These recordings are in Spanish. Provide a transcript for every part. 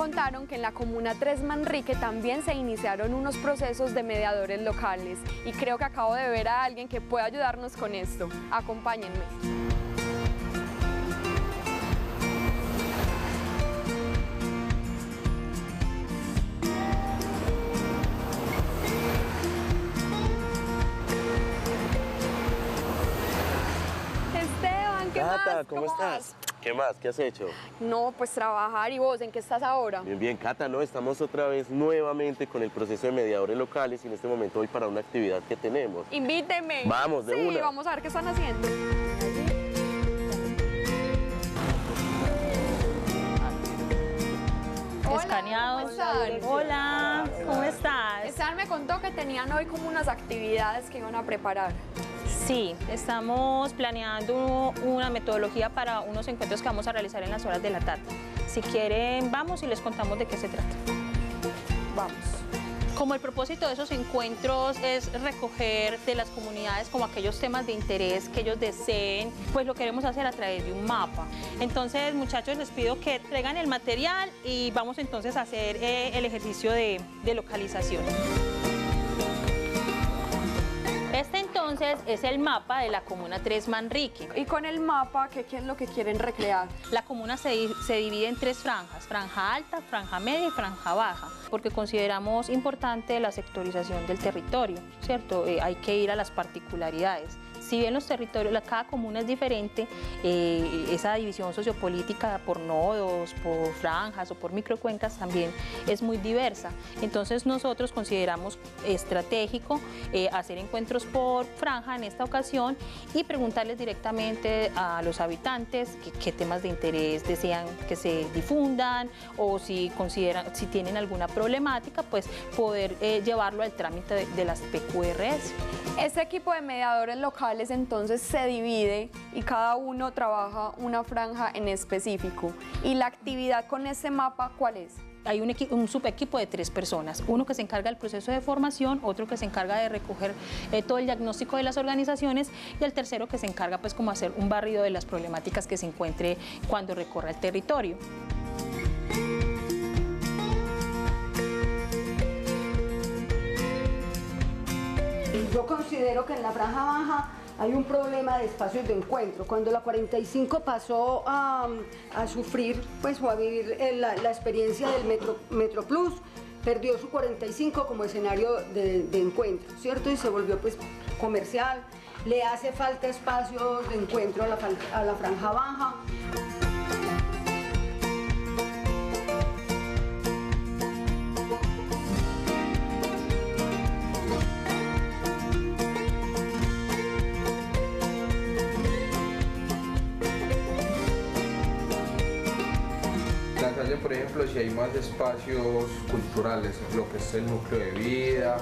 contaron que en la comuna Tres Manrique también se iniciaron unos procesos de mediadores locales y creo que acabo de ver a alguien que puede ayudarnos con esto. Acompáñenme. Esteban, ¿qué más? ¿cómo, estás? ¿Qué más? ¿Qué has hecho? No, pues trabajar. ¿Y vos en qué estás ahora? Bien, bien, Cata, no, estamos otra vez nuevamente con el proceso de mediadores locales y en este momento voy para una actividad que tenemos. Invíteme. Vamos, de sí, una. vamos a ver qué están haciendo. Hola, Escaneados. ¿cómo están? Hola, ¿cómo estás? Esteban me contó que tenían hoy como unas actividades que iban a preparar. Sí, estamos planeando una metodología para unos encuentros que vamos a realizar en las horas de la tarde. Si quieren, vamos y les contamos de qué se trata. Vamos. Como el propósito de esos encuentros es recoger de las comunidades como aquellos temas de interés que ellos deseen, pues lo queremos hacer a través de un mapa. Entonces, muchachos, les pido que traigan el material y vamos entonces a hacer eh, el ejercicio de, de localización. Entonces es el mapa de la comuna Tres Manrique. Y con el mapa, ¿qué, qué es lo que quieren recrear? La comuna se, se divide en tres franjas, franja alta, franja media y franja baja, porque consideramos importante la sectorización del territorio, ¿cierto? Eh, hay que ir a las particularidades. Si bien los territorios, cada comuna es diferente, eh, esa división sociopolítica por nodos, por franjas o por microcuencas también es muy diversa. Entonces nosotros consideramos estratégico eh, hacer encuentros por franja en esta ocasión y preguntarles directamente a los habitantes qué, temas de interés desean que se difundan o si consideran, si tienen alguna problemática, pues poder eh, llevarlo al trámite de las PQRS. Este equipo de mediadores locales entonces se divide y cada uno trabaja una franja en específico. ¿Y la actividad con este mapa cuál es? Hay un, un subequipo de tres personas, uno que se encarga del proceso de formación, otro que se encarga de recoger eh, todo el diagnóstico de las organizaciones y el tercero que se encarga pues como hacer un barrido de las problemáticas que se encuentre cuando recorra el territorio. Yo considero que en la franja baja hay un problema de espacios de encuentro. Cuando la 45 pasó a, a sufrir pues, o a vivir eh, la, la experiencia del Metro, Metro Plus, perdió su 45 como escenario de, encuentro, ¿cierto? Y se volvió pues comercial. Le hace falta espacios de encuentro a la, a la franja baja. Por ejemplo, si hay más espacios culturales, lo que es el núcleo de vida,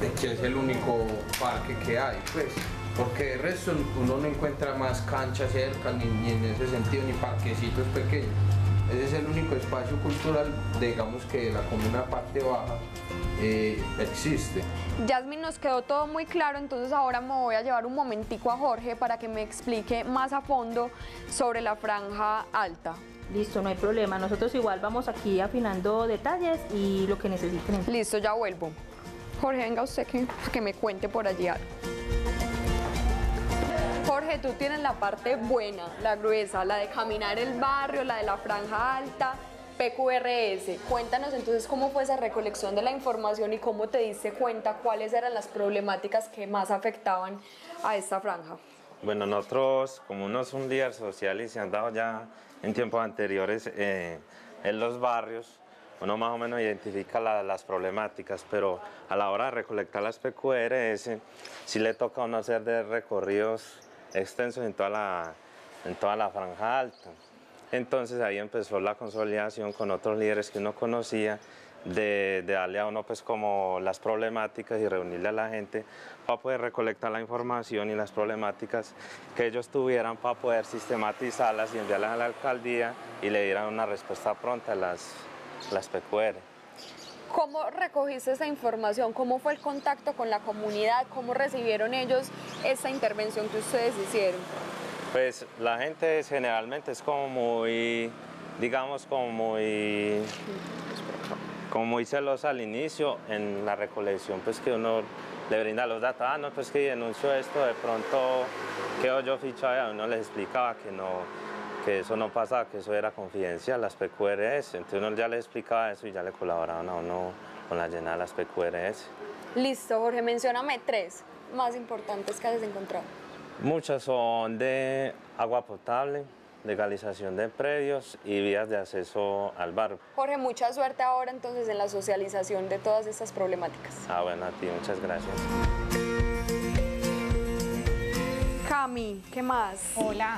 de que es el único parque que hay, pues, porque de resto uno no encuentra más canchas cerca, ni, ni en ese sentido, ni parquecitos pequeños. Ese es el único espacio cultural, digamos que de la comuna parte baja eh, existe. Yasmin, nos quedó todo muy claro, entonces ahora me voy a llevar un momentico a Jorge para que me explique más a fondo sobre la franja alta. Listo, no hay problema. Nosotros igual vamos aquí afinando detalles y lo que necesiten. Listo, ya vuelvo. Jorge, venga usted que, que me cuente por allí algo. Jorge, tú tienes la parte buena, la gruesa, la de caminar el barrio, la de la franja alta, PQRS. Cuéntanos entonces cómo fue esa recolección de la información y cómo te diste cuenta cuáles eran las problemáticas que más afectaban a esta franja. Bueno, nosotros, como unos un líder social y se han dado ya en tiempos anteriores eh, en los barrios, uno más o menos identifica la- las problemáticas, pero a la hora de recolectar las PQRS, sí le toca a uno hacer de recorridos extensos en toda la, en toda la franja alta. Entonces ahí empezó la consolidación con otros líderes que uno conocía, de, de darle a uno pues como las problemáticas y reunirle a la gente para poder recolectar la información y las problemáticas que ellos tuvieran para poder sistematizarlas y enviarlas a la alcaldía y le dieran una respuesta pronta a las, las PQR. ¿Cómo recogiste esa información? ¿Cómo fue el contacto con la comunidad? ¿Cómo recibieron ellos esta intervención que ustedes hicieron? Pues la gente generalmente es como muy, digamos, como muy, como muy celosa al inicio en la recolección, pues que uno le brinda los datos, ah, no, pues que denuncio esto, de pronto quedo yo fichado, uno les explicaba que no, que eso no pasaba, que eso era confidencial, las PQRS, entonces uno ya le explicaba eso y ya le colaboraban a uno con la llenada de las PQRS. Listo, Jorge, mencióname tres más importantes que hayas encontrado. Muchas son de agua potable, legalización de predios y vías de acceso al barrio. Jorge, mucha suerte ahora entonces en la socialización de todas estas problemáticas. Ah, bueno, a ti, muchas gracias. Cami, ¿qué más? Hola.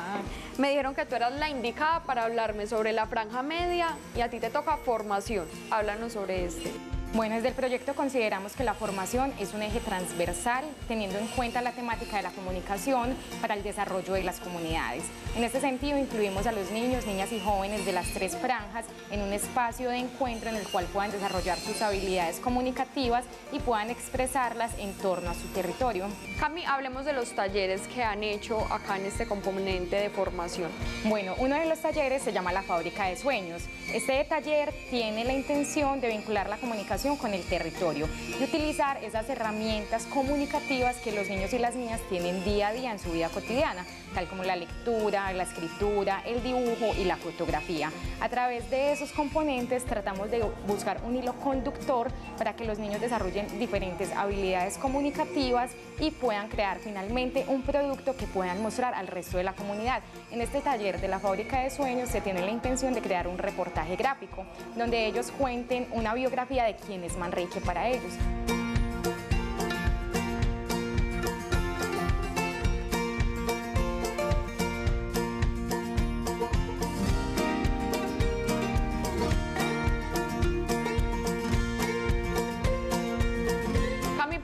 Me dijeron que tú eras la indicada para hablarme sobre la franja media y a ti te toca formación. Háblanos sobre este. Bueno, desde el proyecto consideramos que la formación es un eje transversal, teniendo en cuenta la temática de la comunicación para el desarrollo de las comunidades. En este sentido, incluimos a los niños, niñas y jóvenes de las tres franjas en un espacio de encuentro en el cual puedan desarrollar sus habilidades comunicativas y puedan expresarlas en torno a su territorio. Cami, hablemos de los talleres que han hecho acá en este componente de formación. Bueno, uno de los talleres se llama La Fábrica de Sueños. Este taller tiene la intención de vincular la comunicación con el territorio y utilizar esas herramientas comunicativas que los niños y las niñas tienen día a día en su vida cotidiana, tal como la lectura, la escritura, el dibujo y la fotografía. A través de esos componentes tratamos de buscar un hilo conductor para que los niños desarrollen diferentes habilidades comunicativas y puedan crear finalmente un producto que puedan mostrar al resto de la comunidad. En este taller de la Fábrica de Sueños se tiene la intención de crear un reportaje gráfico donde ellos cuenten una biografía de quién es Manrique para ellos.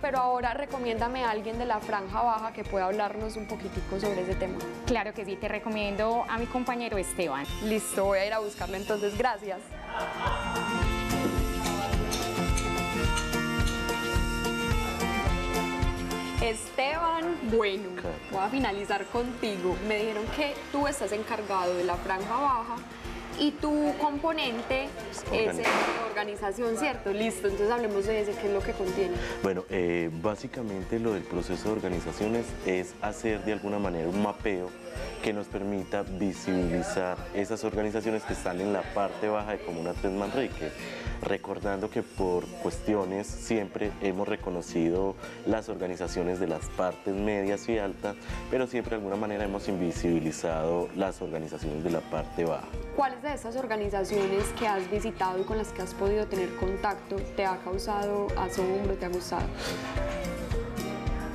Pero ahora recomiéndame a alguien de la franja baja que pueda hablarnos un poquitico sobre ese tema. Claro que sí, te recomiendo a mi compañero Esteban. Listo, voy a ir a buscarlo entonces. Gracias. Esteban, bueno, voy a finalizar contigo. Me dijeron que tú estás encargado de la franja baja y tu componente es de organización, ¿cierto? Listo, entonces hablemos de ese, ¿qué es lo que contiene? Bueno, eh, básicamente lo del proceso de organizaciones es hacer de alguna manera un mapeo que nos permita visibilizar esas organizaciones que están en la parte baja de Comuna 3 Manrique recordando que por cuestiones siempre hemos reconocido las organizaciones de las partes medias y altas, pero siempre de alguna manera hemos invisibilizado las organizaciones de la parte baja. ¿Cuáles de esas organizaciones que has visitado y con las que has podido tener contacto te ha causado asombro, te ha gustado?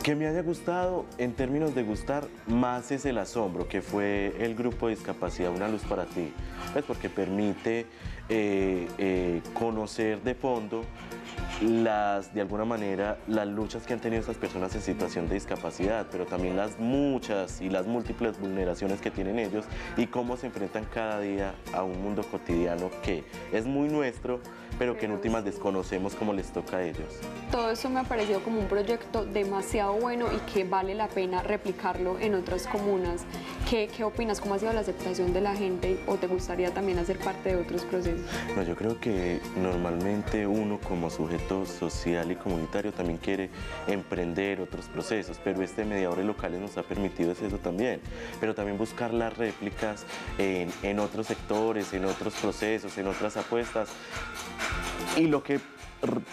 Que me haya gustado, en términos de gustar, más es el asombro, que fue el grupo de discapacidad Una Luz para Ti, pues porque permite eh, eh, conocer de fondo las, de alguna manera, las luchas que han tenido estas personas en situación de discapacidad, pero también las muchas y las múltiples vulneraciones que tienen ellos y cómo se enfrentan cada día a un mundo cotidiano que es muy nuestro, pero que en últimas desconocemos cómo les toca a ellos. Todo eso me ha parecido como un proyecto demasiado bueno y que vale la pena replicarlo en otras comunas. ¿Qué, opinas? ¿Cómo ha sido la aceptación de la gente o te gustaría también hacer parte de otros procesos? No, yo creo que normalmente uno como sujeto social y comunitario también quiere emprender otros procesos, pero este mediadores locales nos ha permitido eso también, pero también buscar las réplicas en, en otros sectores, en otros procesos, en otras apuestas. Y lo que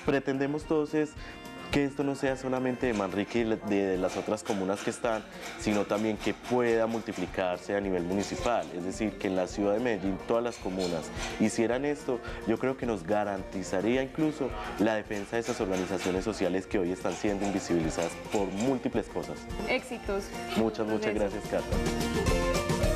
pretendemos todos es que esto no sea solamente de Manrique y de las otras comunas que están, sino también que pueda multiplicarse a nivel municipal. Es decir, que en la ciudad de Medellín todas las comunas hicieran esto, yo creo que nos garantizaría incluso la defensa de esas organizaciones sociales que hoy están siendo invisibilizadas por múltiples cosas. Éxitos. Muchas, muchas gracias, Cata.